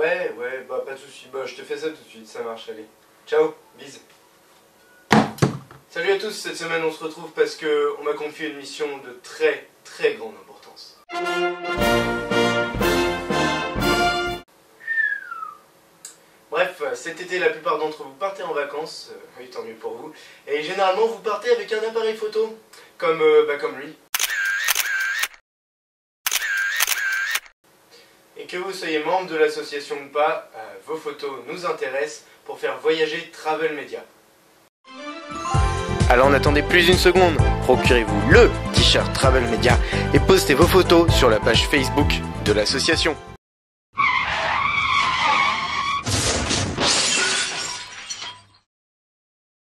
Ouais, ouais, bah pas de soucis. Bah je te fais ça tout de suite, ça marche, allez. Ciao, bise. Salut à tous, cette semaine on se retrouve parce que on m'a confié une mission de très très grande importance. Bref, cet été la plupart d'entre vous partez en vacances, euh, oui tant mieux pour vous, et généralement vous partez avec un appareil photo, comme, euh, bah, comme lui. Que vous soyez membre de l'association ou pas, euh, vos photos nous intéressent pour faire voyager Travel Media. Alors n'attendez plus une seconde, procurez-vous le t-shirt Travel Media et postez vos photos sur la page Facebook de l'association.